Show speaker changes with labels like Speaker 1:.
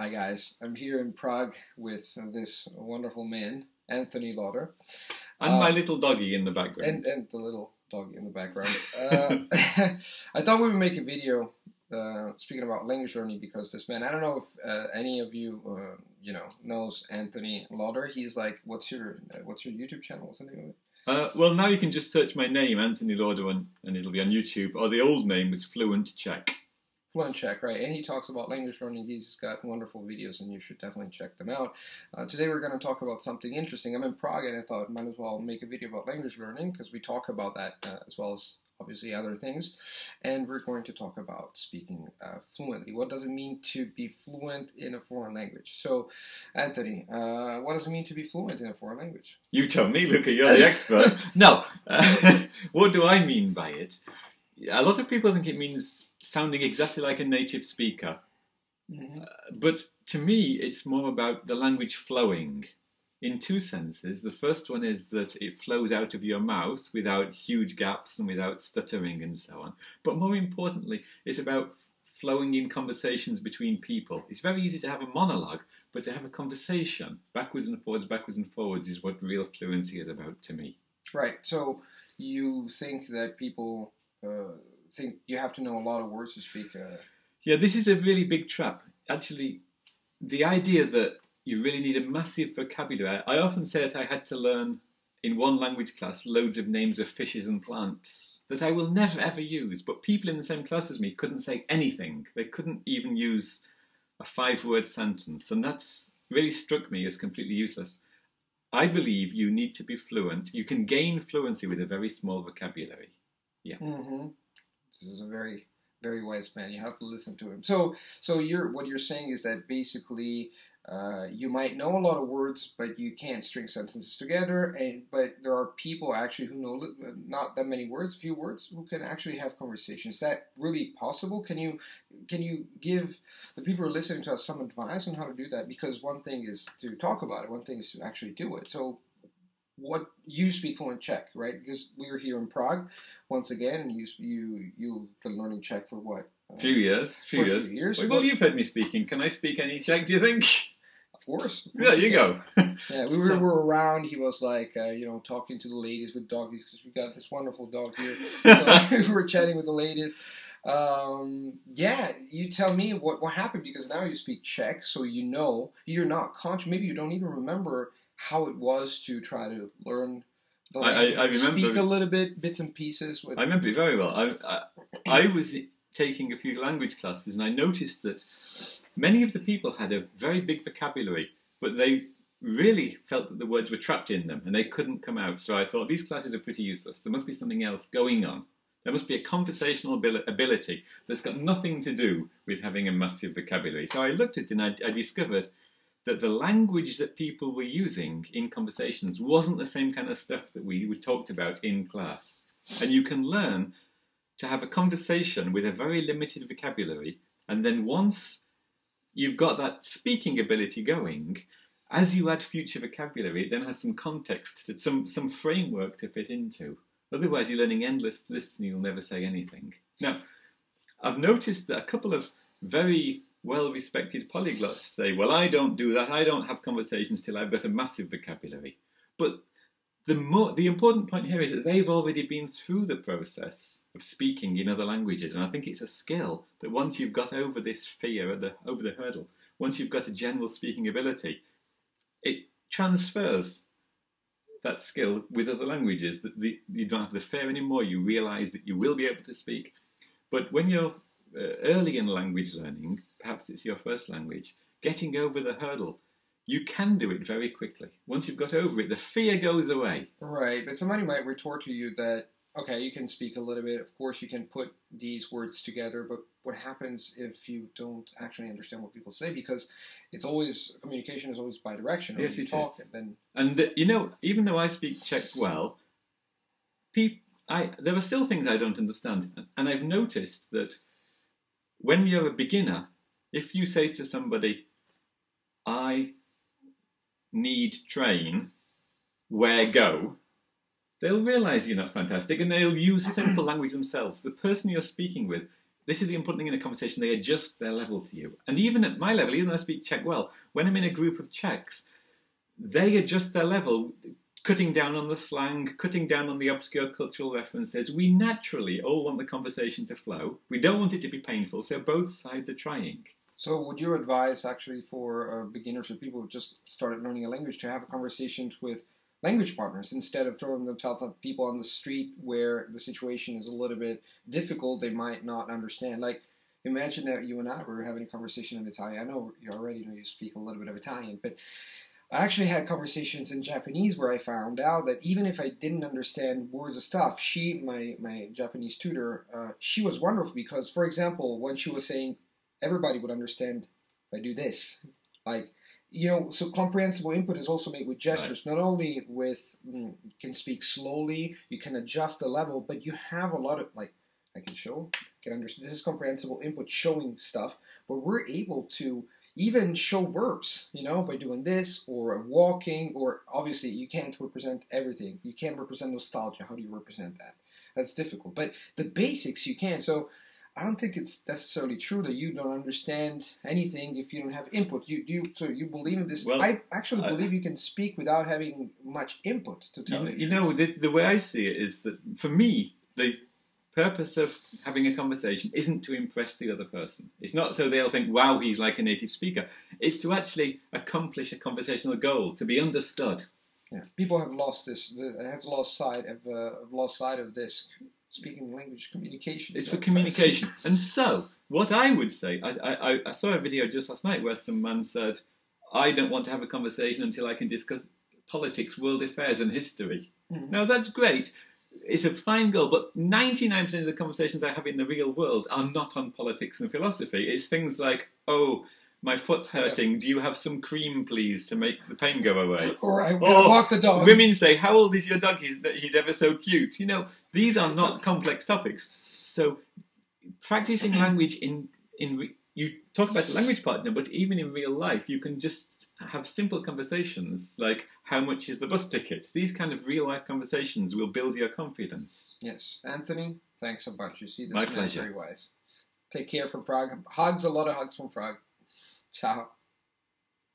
Speaker 1: Hi guys, I'm here in Prague with this wonderful man, Anthony Lauder.
Speaker 2: And uh, my little doggy in the background.
Speaker 1: And, and the little doggy in the background. uh, I thought we would make a video uh, speaking about language learning because this man, I don't know if uh, any of you, uh, you know, knows Anthony Lauder. He's like, what's your uh, what's your YouTube channel? What's the name of it?
Speaker 2: Uh, well, now you can just search my name, Anthony Lauder, and, and it'll be on YouTube. Or the old name was Fluent Czech.
Speaker 1: Fluent Czech, right? And he talks about language learning. He's got wonderful videos, and you should definitely check them out. Uh, today we're going to talk about something interesting. I'm in Prague, and I thought might as well make a video about language learning because we talk about that uh, as well as obviously other things. And we're going to talk about speaking uh, fluently. What does it mean to be fluent in a foreign language? So, Anthony, uh, what does it mean to be fluent in a foreign language?
Speaker 2: You tell me, Luca, you're the expert. no, what do I mean by it? A lot of people think it means sounding exactly like a native speaker. Mm-hmm. Uh, but to me, it's more about the language flowing in two senses. The first one is that it flows out of your mouth without huge gaps and without stuttering and so on. But more importantly, it's about flowing in conversations between people. It's very easy to have a monologue, but to have a conversation backwards and forwards, backwards and forwards is what real fluency is about to me.
Speaker 1: Right. So you think that people uh, think you have to know a lot of words to speak. Uh...
Speaker 2: Yeah, this is a really big trap. Actually, the idea that you really need a massive vocabulary. I often say that I had to learn in one language class loads of names of fishes and plants that I will never ever use. But people in the same class as me couldn't say anything. They couldn't even use a five word sentence. And that's really struck me as completely useless. I believe you need to be fluent. You can gain fluency with a very small vocabulary. Yeah.
Speaker 1: Mm-hmm. This is a very, very wise man. You have to listen to him. So, so you're what you're saying is that basically uh, you might know a lot of words, but you can't string sentences together. And but there are people actually who know not that many words, few words, who can actually have conversations. Is that really possible? Can you can you give the people who are listening to us some advice on how to do that? Because one thing is to talk about it, one thing is to actually do it. So what you speak fluent Czech, right? Because we are here in Prague once again, and you you you've been learning Czech for what?
Speaker 2: Uh, few years, few years.
Speaker 1: Few years.
Speaker 2: Well, you've heard me speaking. Can I speak any Czech? Do you think?
Speaker 1: Of course.
Speaker 2: Yeah, you go.
Speaker 1: yeah, we were, were around. He was like, uh, you know, talking to the ladies with doggies because we got this wonderful dog here. So we were chatting with the ladies. Um, yeah, you tell me what, what happened because now you speak Czech, so you know you're not conscious. Maybe you don't even remember how it was to try to learn.
Speaker 2: The I, I, I remember
Speaker 1: speak a little bit, bits and pieces.
Speaker 2: With, I remember it very well. I, I, I was taking a few language classes, and I noticed that many of the people had a very big vocabulary, but they really felt that the words were trapped in them and they couldn't come out. So I thought these classes are pretty useless. There must be something else going on. There must be a conversational ability that's got nothing to do with having a massive vocabulary. So I looked at it and I, I discovered that the language that people were using in conversations wasn't the same kind of stuff that we talked about in class. And you can learn to have a conversation with a very limited vocabulary, and then once you've got that speaking ability going, as you add future vocabulary, it then has some context, some some framework to fit into. Otherwise, you're learning endless lists and you'll never say anything. Now, I've noticed that a couple of very well respected polyglots say, Well, I don't do that. I don't have conversations till I've got a massive vocabulary. But the, the important point here is that they've already been through the process of speaking in other languages, and I think it's a skill that once you've got over this fear, the, over the hurdle, once you've got a general speaking ability, it transfers that skill with other languages. That the, you don't have the fear anymore. You realise that you will be able to speak. But when you're uh, early in language learning, perhaps it's your first language, getting over the hurdle you can do it very quickly. Once you've got over it, the fear goes away.
Speaker 1: Right, but somebody might retort to you that, okay, you can speak a little bit. Of course, you can put these words together, but what happens if you don't actually understand what people say? Because it's always, communication is always bidirectional.
Speaker 2: Yes, it
Speaker 1: talk,
Speaker 2: is.
Speaker 1: And, then...
Speaker 2: and the, you know, even though I speak Czech well, people, I, there are still things I don't understand. And I've noticed that when you're a beginner, if you say to somebody, I need train, where go, they'll realize you're not fantastic and they'll use simple language themselves. The person you're speaking with this is the important thing in a conversation. They adjust their level to you. And even at my level, even though I speak Czech well, when I'm in a group of Czechs, they adjust their level, cutting down on the slang, cutting down on the obscure cultural references. We naturally all want the conversation to flow. We don't want it to be painful, so both sides are trying.
Speaker 1: So, would you advise actually for uh, beginners or people who just started learning a language to have conversations with language partners instead of throwing themselves at people on the street where the situation is a little bit difficult? They might not understand. Like, imagine that you and I were having a conversation in Italian. I know you already know you speak a little bit of Italian, but I actually had conversations in Japanese where I found out that even if I didn't understand words of stuff, she, my my Japanese tutor, uh, she was wonderful because, for example, when she was saying everybody would understand if I do this. Like, you know, so comprehensible input is also made with gestures, right. not only with, mm, can speak slowly, you can adjust the level, but you have a lot of, like, I can show, can understand, this is comprehensible input showing stuff, but we're able to even show verbs, you know, by doing this or walking, or obviously you can't represent everything. You can't represent nostalgia. How do you represent that? That's difficult. But the basics you can. So I don't think it's necessarily true that you don't understand anything if you don't have input. You you so you believe in this. Well, I actually uh, believe you can speak without having much input to tell
Speaker 2: you. You know, the, the way I see it is that for me, the purpose of having a conversation isn't to impress the other person. It's not so they'll think, "Wow, he's like a native speaker." It's to actually accomplish a conversational goal, to be understood.
Speaker 1: Yeah, people have lost this. Have lost sight of uh, lost sight of this speaking language communication.
Speaker 2: It's for communication. and so, what I would say, I, I, I, saw a video just last night where some man said, I don't want to have a conversation until I can discuss politics, world affairs, and history. Mm. Now, that's great. It's a fine goal, but 99% of the conversations I have in the real world are not on politics and philosophy. It's things like, oh, my foot's hurting. Do you have some cream, please, to make the pain go away?
Speaker 1: Or I or walk the dog.
Speaker 2: Women say, "How old is your dog? He's, he's ever so cute." You know, these are not complex topics. So, practicing language in in you talk about the language partner, but even in real life, you can just have simple conversations like, "How much is the bus ticket?" These kind of real life conversations will build your confidence.
Speaker 1: Yes, Anthony, thanks a bunch. You see, this
Speaker 2: my pleasure.
Speaker 1: Very wise. Take care from Prague. Hugs, a lot of hugs from Prague. Ciao.